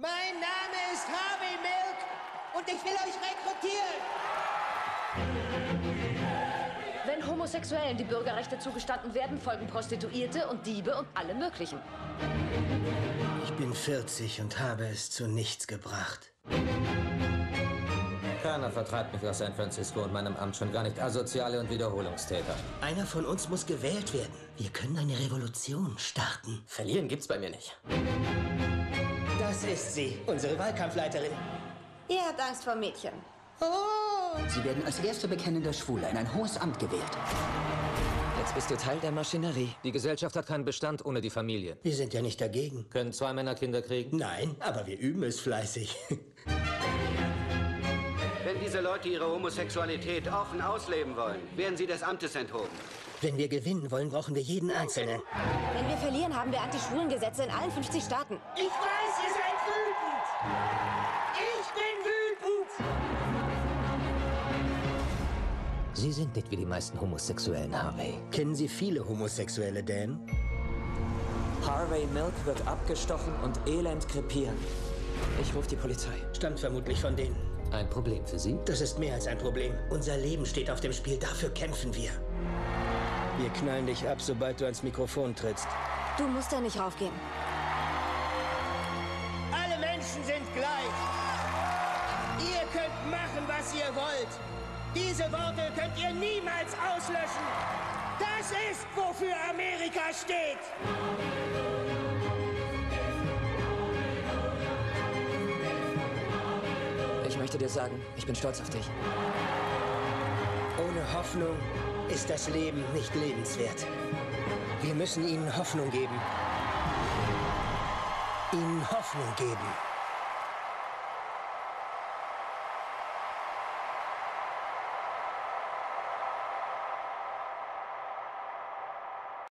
Mein Name ist Harvey Milk und ich will euch rekrutieren. Wenn Homosexuellen die Bürgerrechte zugestanden werden, folgen Prostituierte und Diebe und alle möglichen. Ich bin 40 und habe es zu nichts gebracht. Keiner vertreibt mich aus San Francisco und meinem Amt schon gar nicht Asoziale und Wiederholungstäter. Einer von uns muss gewählt werden. Wir können eine Revolution starten. Verlieren gibt's bei mir nicht. Das ist sie, unsere Wahlkampfleiterin. Ihr habt Angst vor Mädchen. Oh! Sie werden als erste bekennende Schwule in ein hohes Amt gewählt. Jetzt bist du Teil der Maschinerie. Die Gesellschaft hat keinen Bestand ohne die Familien. Wir sind ja nicht dagegen. Können zwei Männer Kinder kriegen? Nein, aber wir üben es fleißig. Wenn diese Leute ihre Homosexualität offen ausleben wollen, werden sie des Amtes enthoben. Wenn wir gewinnen wollen, brauchen wir jeden Einzelnen. Wenn wir verlieren, haben wir Anti-Schwulen-Gesetze in allen 50 Staaten. Ich weiß, ihr Sie sind nicht wie die meisten Homosexuellen, Harvey. Kennen Sie viele Homosexuelle, Dan? Harvey Milk wird abgestochen und elend krepieren. Ich rufe die Polizei. Stammt vermutlich von denen. Ein Problem für Sie? Das ist mehr als ein Problem. Unser Leben steht auf dem Spiel. Dafür kämpfen wir. Wir knallen dich ab, sobald du ans Mikrofon trittst. Du musst da nicht raufgehen. Alle Menschen sind gleich. Ihr könnt machen, was ihr wollt. Diese Worte könnt ihr niemals auslöschen. Das ist, wofür Amerika steht. Ich möchte dir sagen, ich bin stolz auf dich. Ohne Hoffnung ist das Leben nicht lebenswert. Wir müssen ihnen Hoffnung geben. Ihnen Hoffnung geben.